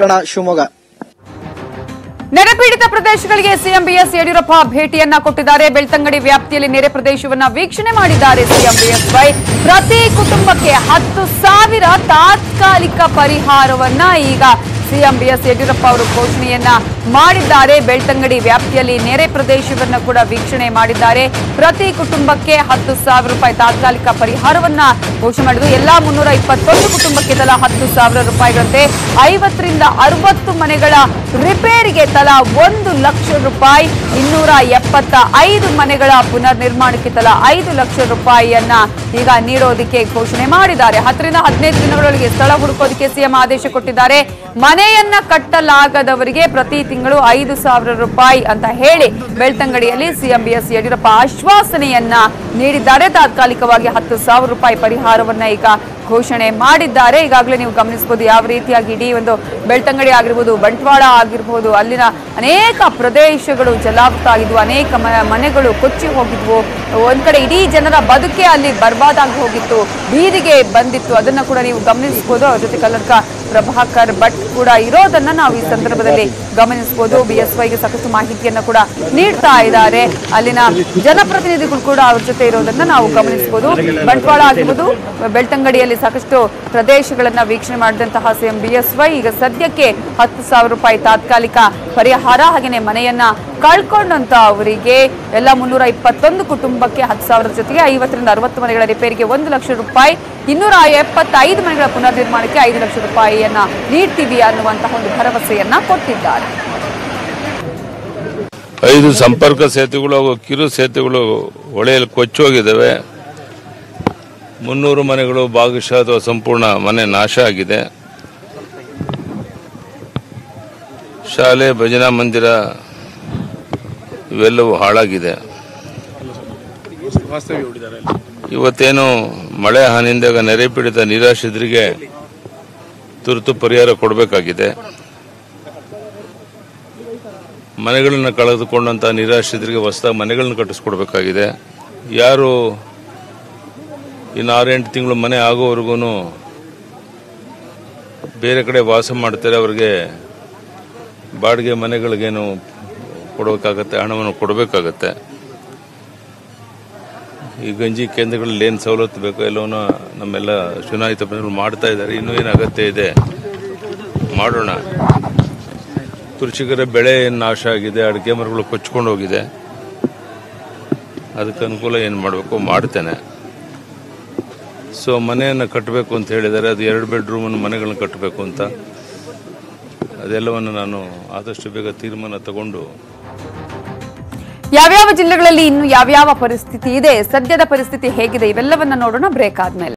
ಕಣ ಶಿವಮೊಗ್ಗ. ನೆರೆಪೀಡಿತ ಪ್ರದೇಶಗಳಿಗೆ ಸಿಎಂ ಬಿಎಸ್ ಯಡಿಯೂರಪ್ಪ ಭೇಟಿಯನ್ನ ಕೊಟ್ಟಿದ್ದಾರೆ. ಬೆಳ್ತಂಗಡಿ ವ್ಯಾಪ್ತಿಯಲ್ಲಿ ನೆರೆ ಪ್ರದೇಶವನ್ನ ವೀಕ್ಷಣೆ ಮಾಡಿದ್ದಾರೆ ಸಿಎಂ ಬಿಎಸ್ವೈ. ಪ್ರತಿ ಕುಟುಂಬಕ್ಕೆ ಹತ್ತು ಸಾವಿರ ತಾತ್ಕಾಲಿಕ ಪರಿಹಾರವನ್ನ ಈಗ ಸಿಎಂ ಬಿಎಸ್ ಯಡಿಯೂರಪ್ಪ ಅವರು ಘೋಷಣೆಯನ್ನ ಮಾಡಿದ್ದಾರೆ. ಬೆಳ್ತಂಗಡಿ ವ್ಯಾಪ್ತಿಯಲ್ಲಿ ನೆರೆ ಪ್ರದೇಶವನ್ನು ಕೂಡ ವೀಕ್ಷಣೆ ಮಾಡಿದ್ದಾರೆ. ಪ್ರತಿ ಕುಟುಂಬಕ್ಕೆ ಹತ್ತು ಸಾವಿರ ರೂಪಾಯಿ ತಾತ್ಕಾಲಿಕ ಪರಿಹಾರವನ್ನ ಘೋಷಣೆ ಮಾಡಿದ್ದು ಎಲ್ಲಾ ಮುನ್ನೂರ ಇಪ್ಪತ್ತೊಂದು ಕುಟುಂಬಕ್ಕೆ ತಲಾ ಹತ್ತು ಸಾವಿರ ರೂಪಾಯಿಗಳಂತೆ ಐವತ್ತರಿಂದ ಅರವತ್ತು ಮನೆಗಳ ರಿಪೇರಿಗೆ ತಲಾ ಒಂದು ಲಕ್ಷ ರೂಪಾಯಿ, ಇನ್ನೂರ ಎಪ್ಪತ್ತ ಐದು ಮನೆಗಳ ಪುನರ್ ನಿರ್ಮಾಣಕ್ಕೆ ತಲಾ ಐದು ಲಕ್ಷ ರೂಪಾಯಿಯನ್ನ ಈಗ ನೀಡೋದಕ್ಕೆ ಘೋಷಣೆ ಮಾಡಿದ್ದಾರೆ. ಹತ್ತರಿಂದ ಹದಿನೈದು ದಿನಗಳೊಳಗೆ ಸ್ಥಳ ಹುಡುಕೋದಕ್ಕೆ ಸಿಎಂ ಆದೇಶ ಕೊಟ್ಟಿದ್ದಾರೆ. ಮನೆಯನ್ನ ಕಟ್ಟಲಾಗದವರಿಗೆ ಪ್ರತಿ ತಿಂಗಳು ಐದು ಸಾವಿರ ರೂಪಾಯಿ ಅಂತ ಹೇಳಿ ಬೆಳ್ತಂಗಡಿಯಲ್ಲಿ ಸಿಎಂ ಬಿಎಸ್ ಯಡಿಯೂರಪ್ಪ ಆಶ್ವಾಸನೆಯನ್ನ ನೀಡಿದ್ದಾರೆ. ತಾತ್ಕಾಲಿಕವಾಗಿ ಹತ್ತು ಸಾವಿರ ರೂಪಾಯಿ ಪರಿಹಾರವನ್ನ ಈಗ ಘೋಷಣೆ ಮಾಡಿದ್ದಾರೆ. ಈಗಾಗಲೇ ನೀವು ಗಮನಿಸಬಹುದು, ಯಾವ ರೀತಿಯಾಗಿ ಇಡೀ ಒಂದು ಬೆಳ್ತಂಗಡಿ ಆಗಿರ್ಬೋದು, ಬಂಟ್ವಾಳ ಆಗಿರ್ಬೋದು, ಅಲ್ಲಿನ ಅನೇಕ ಪ್ರದೇಶಗಳು ಜಲಾವೃತ ಆಗಿದ್ವು, ಅನೇಕ ಮನೆಗಳು ಕೊಚ್ಚಿ ಹೋಗಿದ್ವು. ಒಂದ್ ಕಡೆ ಇಡೀ ಜನರ ಬದುಕೆ ಅಲ್ಲಿ ಬರ್ಬಾದಾಗಿ ಹೋಗಿತ್ತು, ಬೀದಿಗೆ ಬಂದಿತ್ತು. ಅದನ್ನ ಕೂಡ ನೀವು ಗಮನಿಸಬಹುದು. ಅವ್ರ ಜೊತೆ ಕಲರ್ಕ ಪ್ರಭಾಕರ್ ಭಟ್ ಕೂಡ ಇರೋದನ್ನ ನಾವು ಈ ಸಂದರ್ಭದಲ್ಲಿ ಗಮನಿಸಬಹುದು. ಬಿಎಸ್ವೈಗೆ ಸಾಕಷ್ಟು ಮಾಹಿತಿಯನ್ನ ಕೂಡ ನೀಡ್ತಾ ಇದ್ದಾರೆ. ಅಲ್ಲಿನ ಜನಪ್ರತಿನಿಧಿಗಳು ಕೂಡ ಅವ್ರ ಜೊತೆ ಇರೋದನ್ನ ನಾವು ಗಮನಿಸಬಹುದು. ಬಂಟ್ವಾಳ ಆಗಿರ್ಬೋದು, ಬೆಳ್ತಂಗಡಿಯಲ್ಲಿ ಸಾಕಷ್ಟು ಪ್ರದೇಶಗಳನ್ನು ವೀಕ್ಷಣೆ ಮಾಡಿದಂತಹ ಸಿಎಂ ಬಿಎಸ್ವೈ, ಈಗ ಸದ್ಯಕ್ಕೆ ಹತ್ತು ಸಾವಿರ ರೂಪಾಯಿ ತಾತ್ಕಾಲಿಕ ಪರಿಹಾರ ಹಾಗೆಯೇ ಮನೆಯನ್ನ ಕಳ್ಕೊಂಡಂತ ಅವರಿಗೆ ಎಲ್ಲ ಮುನ್ನೂರ ಇಪ್ಪತ್ತೊಂದು ಕುಟುಂಬಕ್ಕೆ ಹತ್ತು ಸಾವಿರದ ಜೊತೆಗೆ ಐವತ್ತರಿಂದ ಅರವತ್ತು ಮನೆಗಳ ರಿಪೇರಿಗೆ ಒಂದು ಲಕ್ಷ ರೂಪಾಯಿ, ಇನ್ನೂರ ಎಪ್ಪತ್ತೈದು ಮನೆಗಳ ಪುನರ್ ನಿರ್ಮಾಣಕ್ಕೆ ಐದು ಲಕ್ಷ ರೂಪಾಯಿಯನ್ನ ನೀಡ್ತೀವಿ ಅನ್ನುವಂತಹ ಒಂದು ಭರವಸೆಯನ್ನ ಕೊಟ್ಟಿದ್ದಾರೆ. ಐದು ಸಂಪರ್ಕ ಸೇತುವೆಗಳು, ಕಿರು ಸೇತುವೆಗಳು ಹೊಳೆಯಲ್ಲಿ ಕೊಚ್ಚೋಗಿದ್ದಾವೆ. ಮುನ್ನೂರು ಮನೆಗಳು ಭಾಗಶಃ ಅಥವಾ ಸಂಪೂರ್ಣ ಮನೆ ನಾಶ ಆಗಿದೆ. ಶಾಲೆ, ಭಜನಾ ಮಂದಿರ ಇವೆಲ್ಲವೂ ಹಾಳಾಗಿದೆ. ಇವತ್ತೇನು ಮಳೆ ಹಾನಿಯಿಂದ ನೆರೆ ಪೀಡಿತ ನಿರಾಶ್ರಿತರಿಗೆ ತುರ್ತು ಪರಿಹಾರ ಕೊಡಬೇಕಾಗಿದೆ. ಮನೆಗಳನ್ನು ಕಳೆದುಕೊಂಡಂತ ನಿರಾಶ್ರಿತರಿಗೆ ಹೊಸದಾಗಿ ಮನೆಗಳನ್ನು ಕಟ್ಟಿಸ್ಕೊಡ್ಬೇಕಾಗಿದೆ. ಯಾರು ಇನ್ನು ಆರೆಂಟು ತಿಂಗಳು ಮನೆ ಆಗೋವರೆಗೂ ಬೇರೆ ಕಡೆ ವಾಸ ಮಾಡ್ತಾರೆ, ಅವ್ರಿಗೆ ಬಾಡಿಗೆ ಮನೆಗಳಿಗೇನು ಕೊಡಬೇಕಾಗತ್ತೆ, ಹಣವನ್ನು ಕೊಡಬೇಕಾಗತ್ತೆ. ಈ ಗಂಜಿ ಕೇಂದ್ರಗಳಲ್ಲಿ ಏನು ಸವಲತ್ತು ಬೇಕೋ ಎಲ್ಲವನ್ನ ನಮ್ಮೆಲ್ಲ ಚುನಾಯಿತ ಪ್ರತಿನಿಧಿಗಳು ಮಾಡ್ತಾ ಇದ್ದಾರೆ. ಇನ್ನೂ ಏನು ಅಗತ್ಯ ಇದೆ? ಮಾಡೋಣ. ಕೃಷಿಕರ ಬೆಳೆ ಏನು ನಾಶ ಆಗಿದೆ, ಅಡಿಕೆ ಮರಗಳು ಕೊಚ್ಕೊಂಡು ಹೋಗಿದೆ. ಅದಕ್ಕೆ ಅನುಕೂಲ ಏನು ಮಾಡಬೇಕು? ಮಾಡ್ತೇನೆ. ಸೊ ಮನೆಯನ್ನು ಕಟ್ಟಬೇಕು ಅಂತ ಹೇಳಿದ್ದಾರೆ ಅದು ಎರಡು ಬೆಡ್ರೂಮನ್ನು ಮನೆಗಳನ್ನು ಕಟ್ಟಬೇಕು ಅಂತ. ಅದೆಲ್ಲವನ್ನು ನಾನು ಆದಷ್ಟು ಬೇಗ ತೀರ್ಮಾನ ತಗೊಂಡು. ಯಾವ್ಯಾವ ಜಿಲ್ಲೆಗಳಲ್ಲಿ ಇನ್ನು ಯಾವ್ಯಾವ ಪರಿಸ್ಥಿತಿ ಇದೆ, ಸದ್ಯದ ಪರಿಸ್ಥಿತಿ ಹೇಗಿದೆ, ಇವೆಲ್ಲವನ್ನ ನೋಡೋಣ ಬ್ರೇಕ್ ಆದ್ಮೇಲೆ.